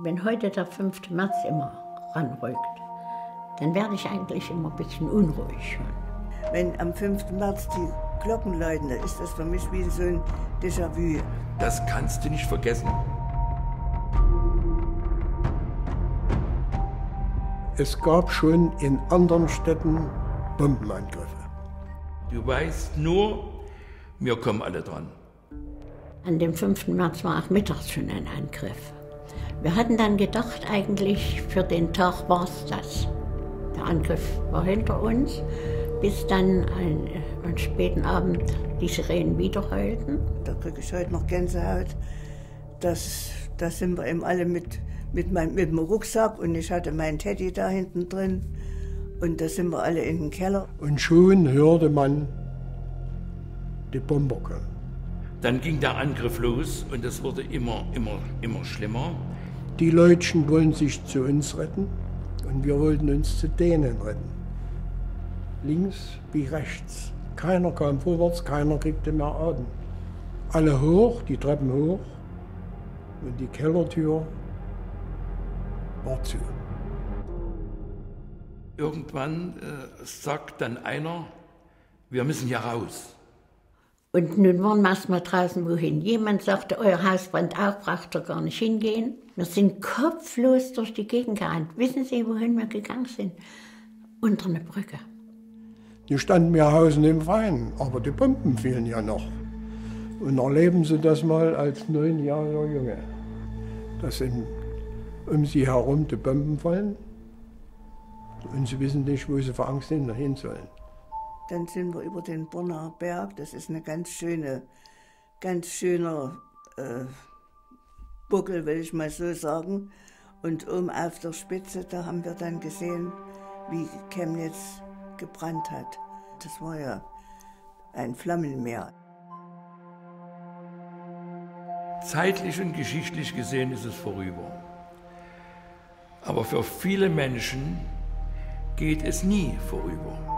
Wenn heute der 5. März immer ranrückt, dann werde ich eigentlich immer ein bisschen unruhig schon. Wenn am 5. März die Glocken läuten, dann ist das für mich wie so ein Déjà-vu. Das kannst du nicht vergessen. Es gab schon in anderen Städten Bombenangriffe. Du weißt nur, wir kommen alle dran. An dem 5. März war auch mittags schon ein Angriff. Wir hatten dann gedacht, eigentlich für den Tag war es das. Der Angriff war hinter uns, bis dann ein, am späten Abend die Sirenen wieder heulten. Da kriege ich heute noch Gänsehaut. Das, da sind wir eben alle mit, mit, mein, mit dem Rucksack und ich hatte meinen Teddy da hinten drin. Und da sind wir alle in den Keller. Und schon hörte man die Bomber kommen. Dann ging der Angriff los und es wurde immer, immer, immer schlimmer. Die Leutchen wollen sich zu uns retten und wir wollten uns zu denen retten. Links wie rechts. Keiner kam vorwärts, keiner kriegte mehr Atem. Alle hoch, die Treppen hoch und die Kellertür war zu. Irgendwann äh, sagt dann einer, wir müssen hier raus. Und nun waren wir erst mal draußen wohin. Jemand sagte, euer Haus brennt auch, braucht ihr gar nicht hingehen. Wir sind kopflos durch die Gegend gerannt. Wissen Sie, wohin wir gegangen sind? Unter eine Brücke. Die standen wir Hausen im Freien, aber die Bomben fielen ja noch. Und erleben Sie das mal als neunjähriger Junge, dass in, um Sie herum die Bomben fallen und Sie wissen nicht, wo Sie vor Angst hin sollen. Dann sind wir über den Borner Berg. Das ist eine ganz schöne, ganz schöner äh, Buckel, will ich mal so sagen. Und oben auf der Spitze, da haben wir dann gesehen, wie Chemnitz gebrannt hat. Das war ja ein Flammenmeer. Zeitlich und geschichtlich gesehen ist es vorüber. Aber für viele Menschen geht es nie vorüber.